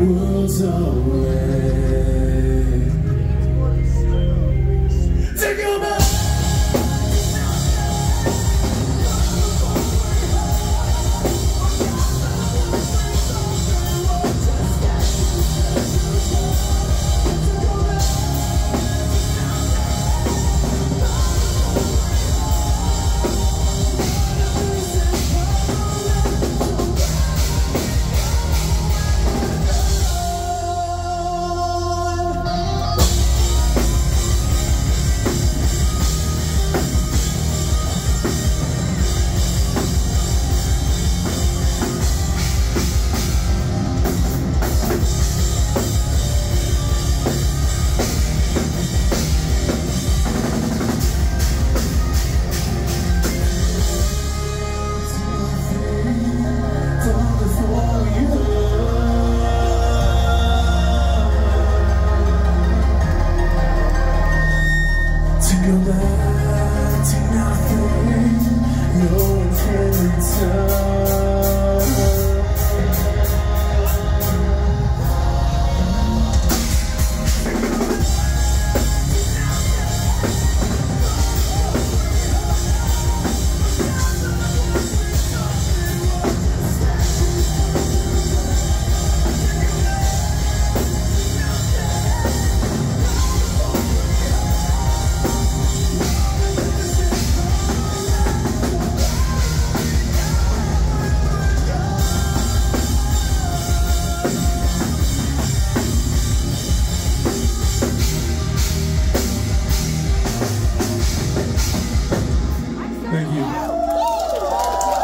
worlds away. Can